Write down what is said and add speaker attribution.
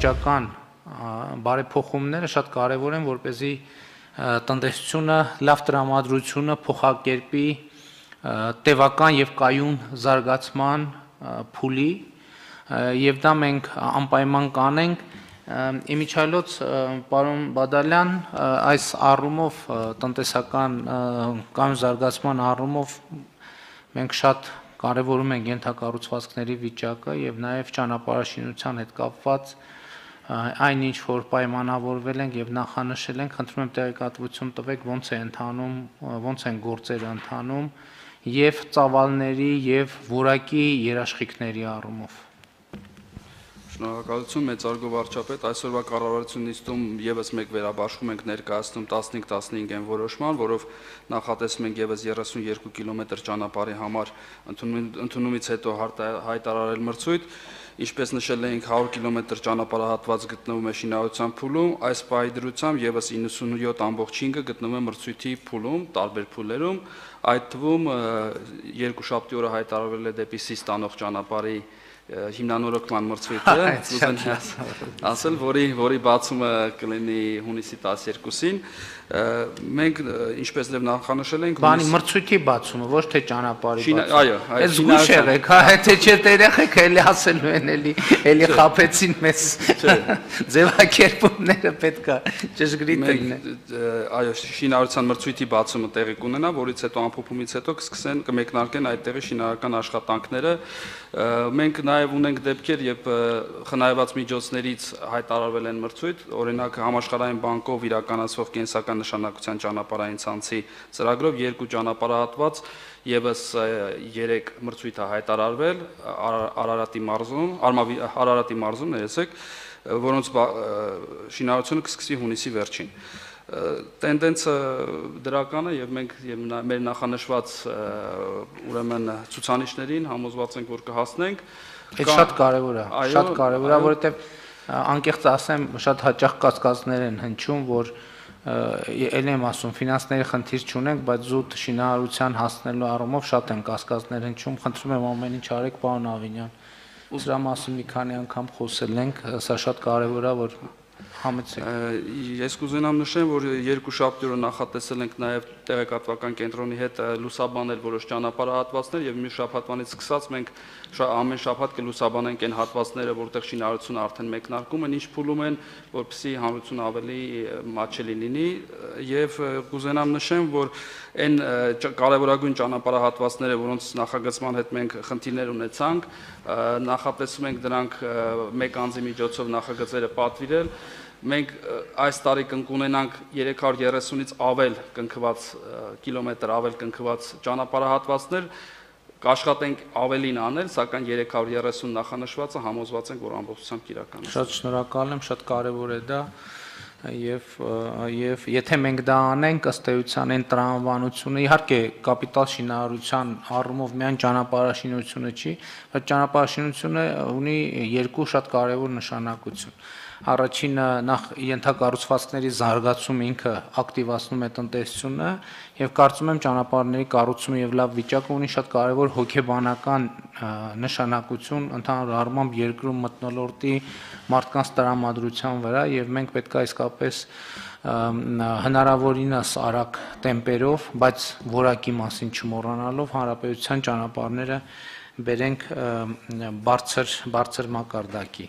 Speaker 1: շրջական բարեփոխումները շատ կարևոր են, որ เป զի տնտեսությունը լավ տրամադրությունը փոխակերպի տևական եւ կայուն զարգացման փուլի եւ դա մենք անպայման կանենք Իմիջայլոց պարոն Բադալյան այս առումով տնտեսական կամ զարգացման առումով մենք շատ կարևորում ենք ենթակառուցվածքների վիճակը եւ նաեւ ճանապարհաշինության հետ կապված այն ինչ որ պայմանավորվել ենք եւ նախանշել ենք, խնդրում եմ տեղեկատվություն տվեք ոնց է ընթանում, ոնց են գործերը ընթանում եւ ծավալների եւ որակի երաշխիքների առումով։
Speaker 2: Շնորհակալություն մեծարգո վարչապետ։ Այսօրվա կառավարություն նիստում եւս մեկ վերաբաշխում ենք ներկայացնում 15-15-ն որոշման, որով նախատեսում ենք եւս 32 կիլոմետր ճանապարհի համար ընդունումից հետո հայտարարել մրցույթ Ինչպես նշել էինք 100 կիլոմետր ճանապարհահատված գտնվում է շինարարության փուլում, այս պահի դրությամբ եւս 97.5-ը գտնվում է մրցույթի փուլում, տարբեր փուլերում, այդ թվում երկու շաբթի օրը հայտարարվել է դեպի Սիս տանող ճանապարհի հիմնանորոգման մրցույթը, ուզեն ասել, որի որի բացումը կլինի հունիսի 12-ին։ Մենք ինչպես լավ նախանշել ենք,
Speaker 1: բանի մրցույթի բացումը, ոչ թե ճանապարհի
Speaker 2: բացումը։ Այո,
Speaker 1: այո։ Այս զգուշ եղեք, հա, եթե չէ երեխեք էլի ասելու են էլի, էլի խափեցին մեզ։ Ձևակերպումները պետքա ճշգրիտ լինեն։
Speaker 2: Այո, շինարարության մրցույթի բացումը տեղի կունենա, որից հետո ամփոփումից հետո կսկսեն կմեկնարկեն այդտեղի շինարարական աշխատանքները։ Մենք նաև նաև ունենք դեպքեր, երբ խնայված միջոցներից հայտարարվել են մրցույթ, օրինակ համաշխարհային բանկով իրականացվող կենսական նշանակության ճանապարհային ցանցի ծրագրով երկու ճանապարհահատված եւս 3 մրցույթ է հայտարարվել Արարատի մարզում, Արարատի մարզում ներեցեք, որոնց շինարարությունը կսկսի հունիսի վերջին տենդենսը դրական է եւ մենք եւ մեր նախանշված ուրեմն ցուցանիշներին համոզված ենք որ կհասնենք
Speaker 1: Այդ շատ կարևոր է, շատ կարևոր է, որովհետև անկեղծ ասեմ, շատ հաճախ կասկածներ են հնչում, որ ել եմ ասում, ֆինանսների խնդիր չունենք, բայց զուտ շինարարության հասնելու առումով շատ են կասկածներ հնչում։ Խնդրում եմ ամեն ինչ արեք, պարոն Ավինյան։ Սրա մասին մի քանի անգամ խոսել ենք, սա շատ կարևոր է, որ
Speaker 2: համեցեք։ Ես կուզենամ նշեմ, որ երկու շաբթի օրը նախատեսել ենք նաև տեղեկատվական կենտրոնի հետ լուսաբանել որոշ ճանապարհահատվածներ եւ մի շաբաթվանից սկսած մենք ամեն շաբաթ կլուսաբանենք այն հատվածները, որտեղ շինարարությունը արդեն մեկնարկում են, ինչ փուլում են, որպեսզի հանրությունը ավելի մաչելի լինի եւ կուզենամ նշեմ, որ այն կարևորագույն ճանապարհահատվածները, որոնց նախագծման հետ մենք խնդիրներ ունեցանք, նախատեսում ենք դրանք մեկ անձի միջոցով նախագծերը պատվիրել մենք այս տարի կընկունենանք 330-ից ավել կնքված կիլոմետր ավել կնքված ճանապարհահատվածներ կաշխատենք ավելին անել, սակայն 330 նախանշվածը համոզված ենք, որ ամբողջությամբ կիրականանա։
Speaker 1: Շատ շնորհակալ եմ, շատ կարևոր է դա եւ եւ եթե մենք դա անենք ըստ էության այն տրամաբանությունը իհարկե կապիտալ շինարարության առումով միայն ճանապարհաշինությունը չի, բայց ճանապարհաշինությունը ունի երկու շատ կարևոր նշանակություն Առաջինը նախ ենթակառուցվածքների զարգացումը ինքը ակտիվացնում է տնտեսությունը եւ կարծում եմ ճանապարհների կառուցումը եւ լավ վիճակը ունի շատ կարեւոր հոգեբանական նշանակություն ընդհանուր առմամբ երկրում մտնոլորտի մարդկանց տրամադրության վրա եւ մենք պետք է իսկապես հնարավորինս արագ տեմպերով, բայց որակի մասին չմոռանալով հանրապետության ճանապարհները բերենք բարձր բարձր մակարդակի